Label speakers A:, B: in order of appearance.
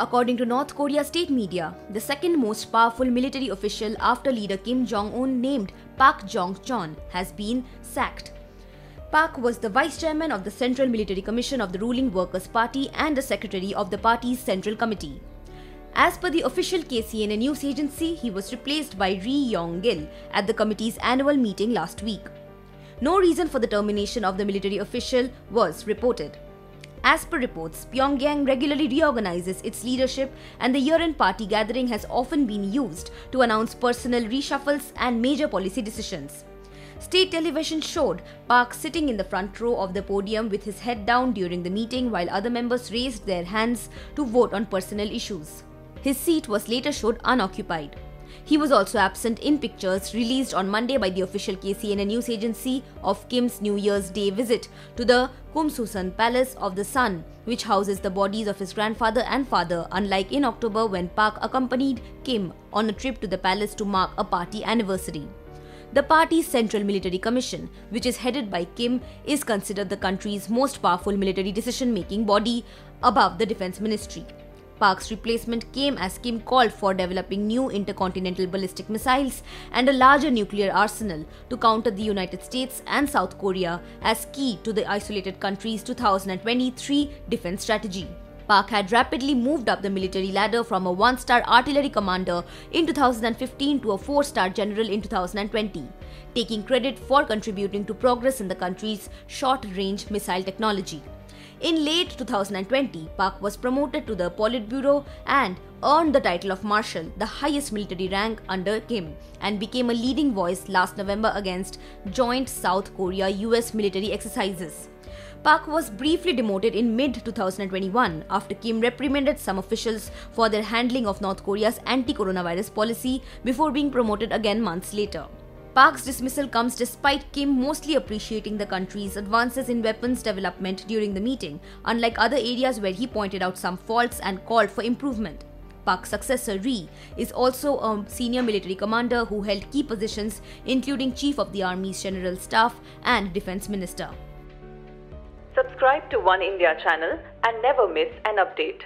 A: According to North Korea state media, the second most powerful military official after leader Kim Jong un, named Pak Jong Chon, has been sacked. Pak was the vice chairman of the Central Military Commission of the ruling Workers' Party and the secretary of the party's Central Committee. As per the official KCNA news agency, he was replaced by Ri Yong Gil at the committee's annual meeting last week. No reason for the termination of the military official was reported. As per reports, Pyongyang regularly reorganizes its leadership, and the year end party gathering has often been used to announce personnel reshuffles and major policy decisions. State television showed Pak sitting in the front row of the podium with his head down during the meeting while other members raised their hands to vote on personal issues. His seat was later showed unoccupied. He was also absent in pictures released on Monday by the official KCNA news agency of Kim's New Year's Day visit to the Kumsusan Palace of the Sun, which houses the bodies of his grandfather and father, unlike in October when Pak accompanied Kim on a trip to the palace to mark a party anniversary. The party's Central Military Commission, which is headed by Kim, is considered the country's most powerful military decision making body above the Defense Ministry. Pak's replacement came as Kim called for developing new intercontinental ballistic missiles and a larger nuclear arsenal to counter the United States and South Korea as key to the isolated country's 2023 defense strategy. Pak had rapidly moved up the military ladder from a one star artillery commander in 2015 to a four star general in 2020, taking credit for contributing to progress in the country's short range missile technology. In late 2020, Pak was promoted to the Politburo and earned the title of Marshal, the highest military rank under Kim, and became a leading voice last November against joint South Korea US military exercises. Pak was briefly demoted in mid 2021 after Kim reprimanded some officials for their handling of North Korea's anti coronavirus policy before being promoted again months later. Pak's dismissal comes despite Kim mostly appreciating the country's advances in weapons development during the meeting, unlike other areas where he pointed out some faults and called for improvement. Pak's successor Ri is also a senior military commander who held key positions including Chief of the Army's General Staff and Defense Minister.
B: Subscribe to One India channel and never miss an update.